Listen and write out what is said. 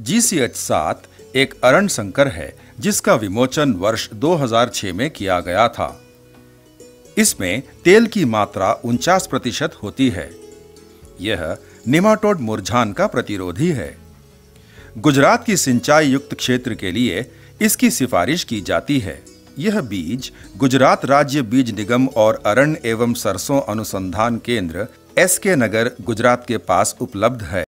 जीसीएच सात एक अरण संकर है, जिसका विमोचन वर्ष 2006 में किया गया था। इसमें तेल की मात्रा उनचास प्रतिशत होती है। यह निमाटोड मुरझान का प्रतिरोधी है। गुजरात की सिंचाई युक्त क्षेत्र के लिए इसकी सिफारिश की जाती है। यह बीज गुजरात राज्य बीज निगम और अरण्य एवं सरसों अनुसंधान केंद्र एस के नगर गुजरात के पास उपलब्ध है।